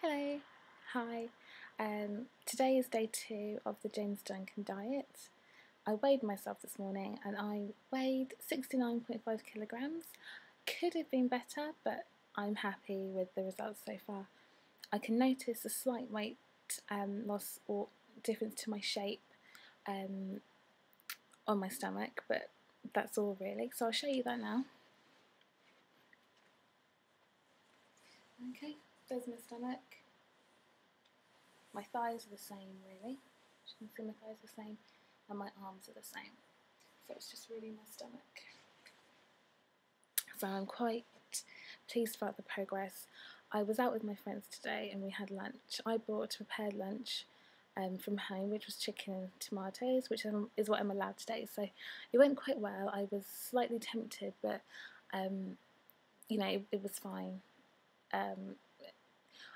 Hello, hi. Um, today is day two of the James Duncan diet. I weighed myself this morning and I weighed 69.5 kilograms. Could have been better, but I'm happy with the results so far. I can notice a slight weight um, loss or difference to my shape um, on my stomach, but that's all really. So I'll show you that now. Okay, there's my stomach. My thighs are the same, really. You can see, my thighs are the same, and my arms are the same. So it's just really my stomach. So I'm quite pleased about the progress. I was out with my friends today and we had lunch. I brought a prepared lunch um, from home, which was chicken and tomatoes, which is what I'm allowed today. So it went quite well. I was slightly tempted, but um, you know, it, it was fine um,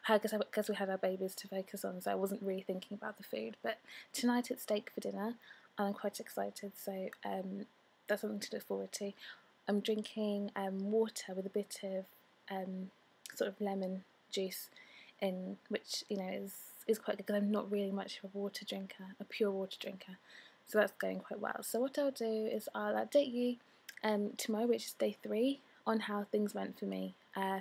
Because we had our babies to focus on, so I wasn't really thinking about the food. But tonight it's steak for dinner, and I'm quite excited. So um, that's something to look forward to. I'm drinking um, water with a bit of um, sort of lemon juice in, which you know is is quite good because I'm not really much of a water drinker, a pure water drinker. So that's going quite well. So what I'll do is I'll update you um, tomorrow, which is day three, on how things went for me. Uh,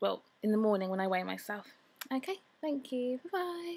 well, in the morning when I weigh myself. Okay, thank you. Bye bye.